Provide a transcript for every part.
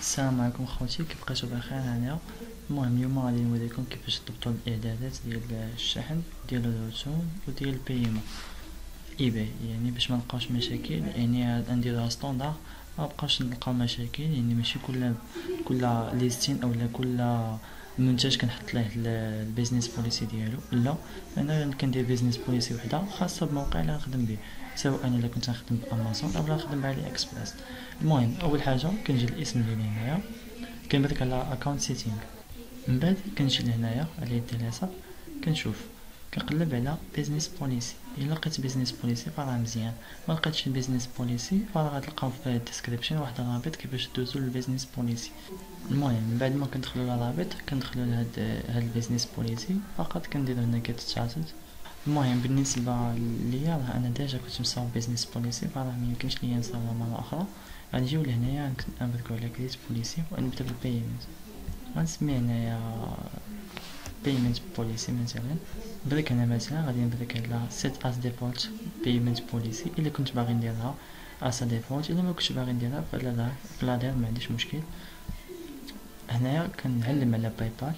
السلام عليكم خوتي كيف بقيتو بخير هنايا المهم اليوم غادي نوريكم كيفاش تضبطوا الإعدادات ديال الشحن ديال ال return وديال ال payment eBay يعني باش ما نلقاوش مشاكل يعني نديروها standard ما بقاوش نلقاو مشاكل يعني ماشي كل كل listing اولا كل منتج كنحط ليه ال business policy ديالو؟ لا أنا كندير business policy وحدة خاصة بموقع اللي غنخدم به سواء أنا الا كنت غنخدم بامازون اولا نخدم بعلي اكسبريس المهم أول حاجة كنجي الاسم ديالي هنايا كنبرك على account setting من بعد كنجي لهنايا على هاد كنشوف كنقلب على business policy إلا لقيت business policy فراه مزيان. ما لقيتش business policy فراه غتلقاو في ال description واحد الرابط كيفاش دوزو لل business policy المهم من بعد ما كندخلو للرابط كندخلو لهاد هاد ال business policy فقط كنديرو هنا get started المهم بالنسبة ليا راه أنا déjà كنت مصاوب business policy فراه ميمكنش ليا نصاوبها مرة أخرى. غنجيو لهنايا نبركو على create policy ونبدا بال payment غنسمي هنايا payment policy مثلا بريك هنا مثلا غادي نبريك على set as default payment policy الا كنت باغي نديرها as default الا ما كنتش باغي نديرها فلا لا دير ما عنديش مشكل هنايا كنعلم على باي بال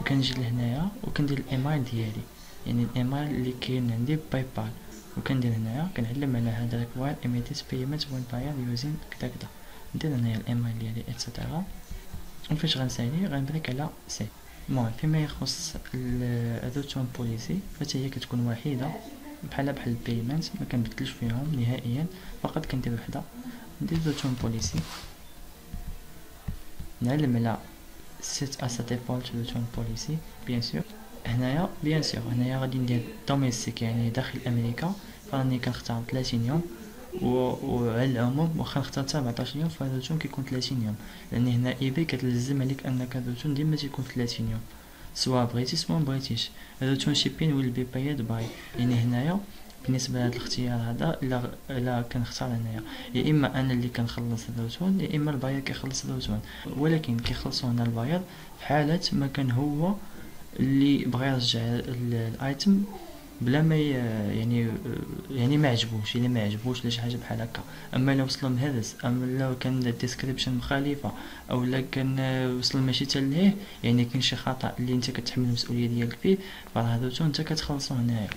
وكنجي لهنايا وكندير الايميل ديالي يعني الايميل اللي كاين عندي باي بال وكندير هنايا كنعلم على هذا require immediate payment when buyer using كدا كدا ندير هنايا الايميل ديالي et cetera وفاش غنسالي غنبريك على save المهم فيما يخص ال return policy فتا هي كتكون وحيدة بحال بحال ال payment ما كنبدلش فيهم نهائيا فقط كندير وحدة. ندير return policy نعلم على set as default return policy bien sûr هنايا bien sûr هنايا غادي ندير domestic يعني داخل أمريكا. فراني كنختار 30 يوم. وعلى العموم واخا نختار 17 يوم فال return كيكون 30 يوم لأن هنا eBay كتلزم عليك أنك ال return ديما تيكون 30 يوم سواء بغيتي سواء مبغيتيش ال return shipping will be paid by يعني هنايا بالنسبة لهذا الاختيار هذا الا الا كنختار هنايا. يا إما أنا اللي كنخلص ال return يا إما ال buyer كيخلص ال return ولكن كيخلصوا هنا ال buyer في حالة ما كان هو اللي بغى يرجع ال item بلا ما يعني يعني ما عجبوش الا ما عجبوش ولا شي حاجة بحال هكا. أما الا وصل مهرس أما الا كان ال description مخالفة أو لا كان وصل ماشي حتى لهيه يعني كاين شي خطأ اللي أنت كتحمل المسؤولية ديالك فيه فراه أنت كتخلصو هنايا.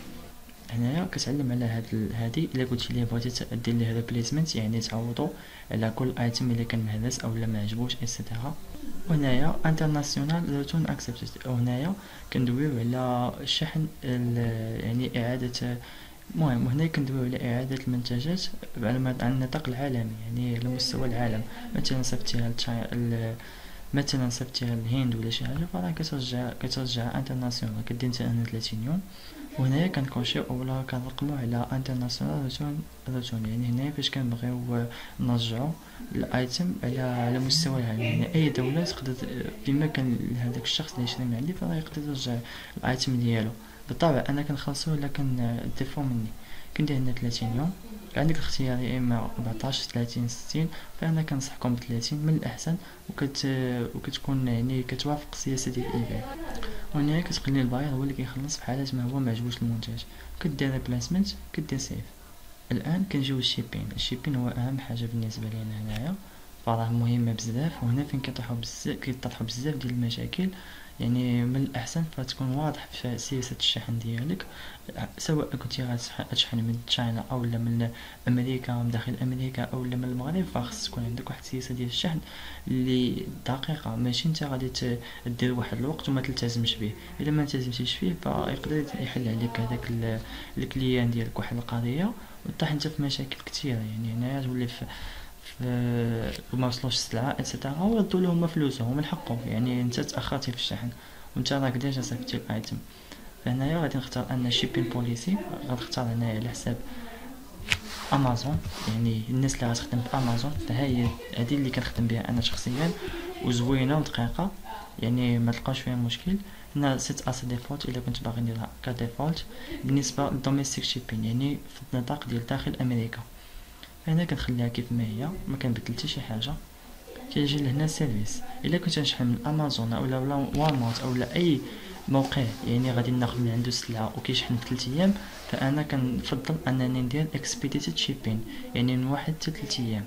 هنايا كتعلم على هاد هادي. إلا قلتي ليه بغيتي دير ليه replacement يعني تعوضو على كل item الا كان مهرس أو لا ما عجبوش et cetera وهنايا international return accepted وهنايا كندويو على الشحن يعني إعادة المهم هنا كندويو على إعادة المنتجات على النطاق العالمي يعني على مستوى العالم. مثلا صيفطتيها مثلا صيفطتيها للهند ولا شي حاجة فراه كترجع كترجع international كدير انت هنا 30 يوم. وهنايا كنكونشيو أولا كنرقمو على international return return يعني هنايا فاش كنبغيو نرجعو ال item على على مستوى العالم. يعني أي دولة تقدر بما كان هذاك الشخص اللي يشري من عندي فراه يقدر يرجع ال item ديالو. بالطبع أنا كنخلصو ولا كنديفو مني؟ كندير هنا 30 يوم. عندك الاختيار يا إما 14 30 60 فأنا كنصحكم ب 30 من الأحسن وكت وكتكون يعني كتوافق السياسة ديال ايباي وهنا كتخلي ال buyer هو اللي كيخلص في حالات ما هو معجبوش المنتج كدير replacement كدير save الآن كنجيو لل shipping ال shipping هو أهم حاجة بالنسبة لينا هنايا. فراه مهمة بزاف وهنا فين كيطيحوا بزاف كيطيحوا بزاف ديال المشاكل. يعني من الأحسن فتكون واضح في سياسه الشحن ديالك سواء كنتي غتشحن من تشاينا أو من أمريكا من داخل أمريكا أو من المغرب فخص تكون عندك واحد السياسة ديال الشحن اللي دقيقة. ماشي انت غادي دير واحد الوقت وما تلتزمش به إلا ما التزمتيش فيه فيقدر يحل عليك هذاك ال client ديالك واحد القضية وطيح انت في مشاكل كثيرة. يعني هنايا تولي في وما وصلوش السلعة et cetera وردوا لهم فلوسهم من حقهم. يعني انت تأخرتي في الشحن. وانت راك déjà صيفطتي ال item فهنايا غادي نختار أن shipping policy غنختار هنايا على حساب امازون يعني الناس اللي غتخدم في امازون فهي هذه اللي كنخدم بها أنا شخصيا. وزوينة ودقيقة. يعني ما تلقاوش فيها مشكل. هنا set as default إلا كنت باغي نديرها ك default. بالنسبة لل domestic shipping يعني في النطاق ديال داخل أمريكا. هنا كنخليها كيف ما هي ما كنبدل حتى شي حاجة. كيجي لهنا service إلا كنت نشحن من امازون اولا ولا Walmart اولا أي موقع يعني غادي ناخذ من عنده السلعه وكيشحن في 3 أيام فأنا كنفضل أنني ندير expedited shipping يعني من واحد حتى 3 أيام.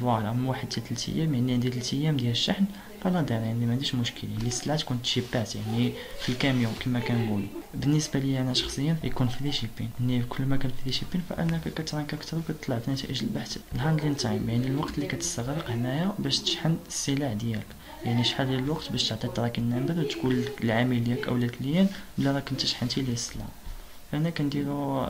ف voilà من واحد حتى ثلاث أيام يعني عندي ثلاث أيام ديال الشحن في la دير يعني ما عنديش مشكل. يعني السلعه تكون ت shippات يعني في الكاميون كما كنقولوا. بالنسبة لي أنا شخصيا يكون free shipping يعني كل ما كان free shipping فأنك كت rank أكثر وكتطلع في نتائج البحث. ال handling time يعني الوقت اللي كتستغرق هنايا باش تشحن السلع ديالك. يعني شحال ديال الوقت باش تعطي ال tracking number وتقول للعميل ديالك أو ال client بلا راك انت شحنتي ليه السلعه أنا كنديرو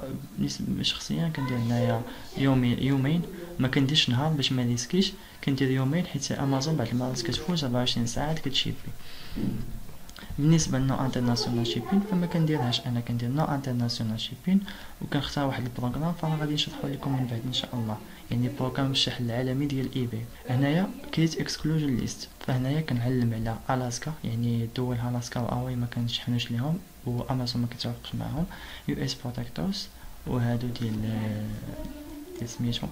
شخصيا كندير هنايا يومين يومين. ما كنديرش نهار باش ما risquer ش كندير يومين حيت أمازون بعد المرات كتفوت 24 ساعة كت shippi بالنسبة ل no international shipping فما كنديرهاش أنا. كندير no international shipping وكنختار واحد ال programme فأنا غادي نشرحو لكم من بعد إن شاء الله. يعني programme الشحن العالمي ديال ايباي هنايا create exclusion list فهنايا كنعلم على الاسكا يعني دول الاسكا وهاواي ما كنشحنوش ليهم وامازون ما كتوافقش معاهم. US protectorates وهادو ديال ديال سميتو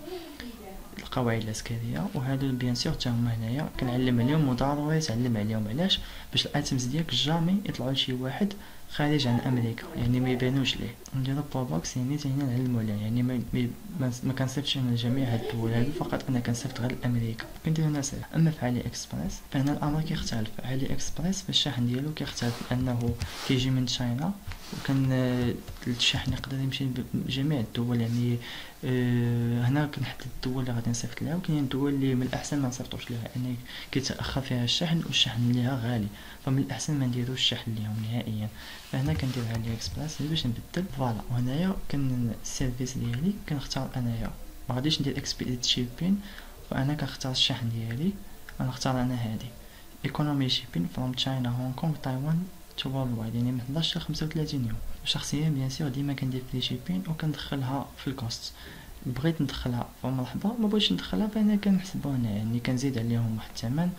القواعد العسكرية وهادو bien sûr حتى هما هنايا. كنعلم عليهم وضروري تعلم عليهم علاش؟ باش ال items ديالك jamais يطلعوا لشي واحد خارج عن أمريكا يعني ما يبانوش ليه. نديرو PO box يعني تاني نعلمو عليه يعني ما ما, ما كنصيفطش أنا لجميع هاد الدول هادو فقط أنا كنصيفط غير لأمريكا. كندير ناس أما في علي إكسبريس فهنا الأمر كيختلف. علي إكسبريس الشحن ديالو كيختلف لأنه كيجي من China. وكان الشحن يقدر يمشي لجميع الدول. يعني أه هنا كنحدد الدول اللي غادي نصيفط لها وكاين الدول اللي من الأحسن ما نصيفطوش لها يعني كيتأخر فيها الشحن والشحن ليها غالي فمن الأحسن ما نديروش الشحن ليهم نهائيا. فهنا كندير علي اكسبريس باش نبدل. ف voilà وهنايا كان ال service ديالي كنختار أنايا. ما غاديش ندير expedited shipping فأنا كنختار الشحن ديالي. غنختار أنا هادي. economy shipping from China Hong Kong Taiwan worldwide يعني من 11 ل 35 يوم. شخصيا bien sûr ديما كندير free shipping وكندخلها في ال cost. بغيت ندخلها فمرحبا ما بغيتش ندخلها فانا كنحسبو هنا يعني كنزيد عليهم واحد الثمن.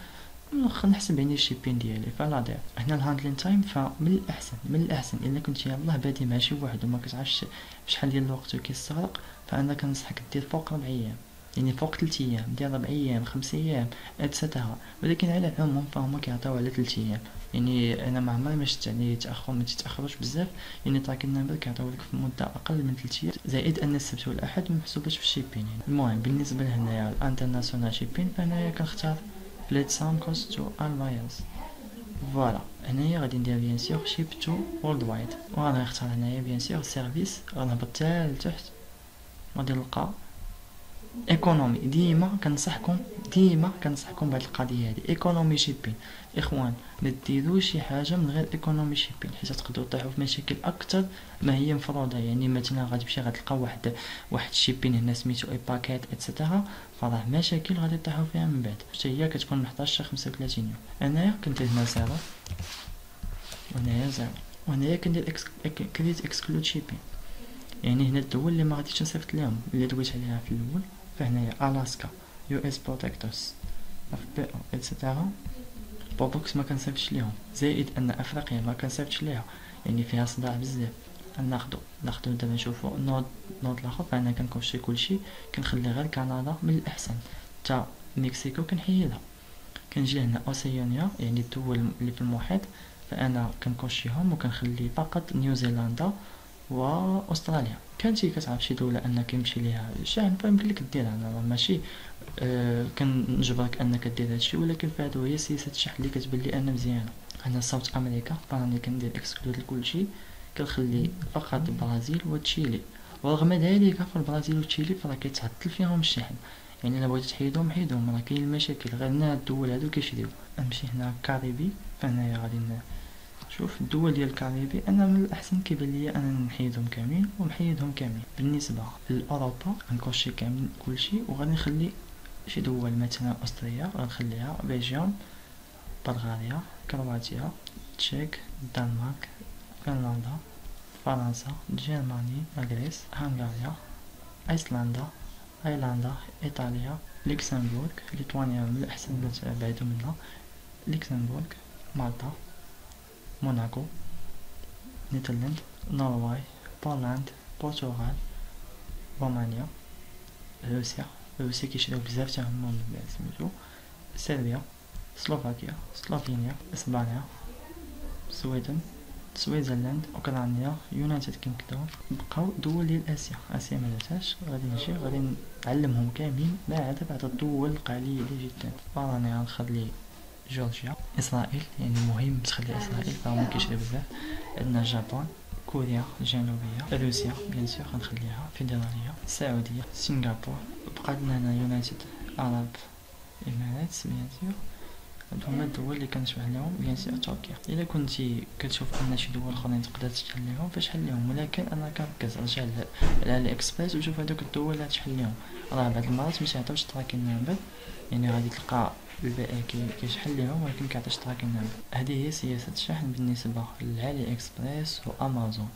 نحسب يعني ال shipping ديالي فلا دير هنا ال handling time فمن الاحسن من الأحسن إلا كنت يلاه بادي مع شي واحد وما كتعرفش شحال ديال الوقت كيستغرق فأنا كنصحك دير فوق ربع أيام. يعني فوق ثلاث أيام ديال ربع أيام خمس أيام et cetera ولكن على العموم فهما كيعطيو على ثلاث أيام. يعني أنا ما عمري ما شفت يعني تأخر ما تتأخروش بزاف. يعني tracking number كيعطيو لك في مده أقل من ثلاث أيام. زائد أن السبت والأحد محسوباش في ال shipping يعني المهم بالنسبة لهنايا ال international shipping فانايا كنختار cost to all buyers ف voilà هنايا غادي ندير bien sûr ship to worldwide وغادي نختار هنايا bien sûr service غنهبط حتى لتحت. غادي نلقى economy ديما كنصحكم ديما كنصحكم بهاد القضية هادي economy shipping اخوان ما شي حاجة من غير economy shipping حيت تقدروا تطيحوا في مشاكل أكثر ما هي مفروضه يعني مثلا غادي تمشي غتلقى واحد واحد shipping هنا سميتو ePacket et cetera فراه مشاكل غادي تطيحوا فيها من بعد حتى هي كتكون من 11 35 يوم انايا كندير هنا zéro وهنايا zéro وهنايا كندير create exclude shipping يعني هنا الدول اللي ما غاديش نصيفط لهم اللي دويت عليها في الأول فهنايا الاسكا US protectorates APO et cetera PO box ما كنصيفطش ليهم زائد ان افريقيا ما كنصيفطش ليها يعني فيها صداع بزاف ناخدو ناخدو دابا نشوفو نورث نورث لاخر فانا كنكونشي كلشي كنخلي غير كندا من الاحسن تا مكسيكو كنحيدها كنجي هنا اوسيانيا يعني الدول اللي في المحيط فانا كنكوشيهم وكنخلي فقط نيوزيلندا وأستراليا. كانتي كتعرف شي دولة أنك يمشي ليها. الشحن فيمكن لك ديرها أنا ماشي آه كنجبرك أنك دير هادشي ولكن فهادو هي سياسه الشحن اللي كتبان لي أنا مزيانه أنا South أمريكا فراني كندير exclude لكلشي كنخلي فقط البرازيل وتشيلي. ورغم ذلك في البرازيل وتشيلي فراه كيتعطل فيهم الشحن. يعني إلا بغيتي تحيدهم حيدهم. راه كاين المشاكل. غير هنا الدول هادو كيشريو. نمشي هنا كاريبي فهنايا غادي شوف الدول ديال الكاريبي أنا من الأحسن كيبان ليا أنا نحيدهم كاملين ومحيدهم كاملين. بالنسبة لأوروبا غنكوشي كامل كلشي وغادي نخلي شي دول مثلا Austria غنخليها Belgium بلغاريا كرواتيا تشيك الدنمارك فنلندا فرنسا Germany Greece هنغاريا أيسلندا أيرلندا إيطاليا لوكسمبورغ ليتوانيا من الأحسن بعدو منها لوكسمبورغ مالطا. موناكو Netherlands Norway بولندا البرتغال رومانيا روسيا روسيا كيشريو بزاف تا هما سميتو سيربيا سلوفاكيا سلوفينيا اسبانيا السويدن Switzerland اوكرانيا United Kingdom بقاو دول ديال اسيا اسيا ما داتهاش غادي نجي غادي نعلمهم كاملين بعد بعد الدول قليله جدا راني غنخلي جورجيا إسرائيل يعني مهم تخلي إسرائيل فهم كيشري بزاف. عندنا اليابان كوريا الجنوبية روسيا bien sûr غنخليها فيدرالية السعودية سنغافور بقى لنا هنا United Arab Emirates bien sûr. هادو هما الدول اللي كنشبه لهم bien sûr تركيا. إلا كنتي كتشوف أن شي دول آخرين تقدر تشحن لهم فشحن لهم ولكن أنا كنركز رجع على اكسبريس وشوف هادوك الدول اللي تشحن لهم راه بعض المرات مش يعطيوش tracking number يعني غادي تلقى البائع كيشحن لهم ولكن كيعطيش tracking number هذه هي سياسة الشحن بالنسبة للعلي اكسبريس وامازون